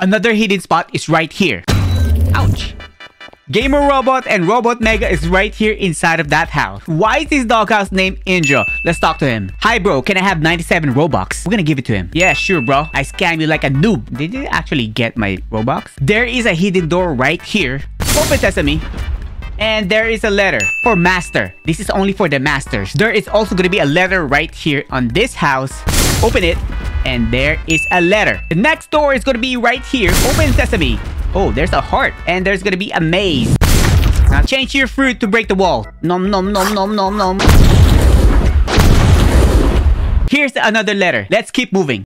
Another hidden spot is right here. Ouch. Gamer Robot and Robot Mega is right here inside of that house. Why is this doghouse named Indra? Let's talk to him. Hi bro, can I have 97 Robux? We're gonna give it to him. Yeah, sure bro. I scam you like a noob. Did you actually get my Robux? There is a hidden door right here. Open sesame. And there is a letter for master. This is only for the masters. There is also to be a letter right here on this house. Open it. And there is a letter. The next door is going to be right here. Open sesame. Oh, there's a heart. And there's going to be a maze. Now change your fruit to break the wall. Nom nom nom nom nom nom. Here's another letter. Let's keep moving.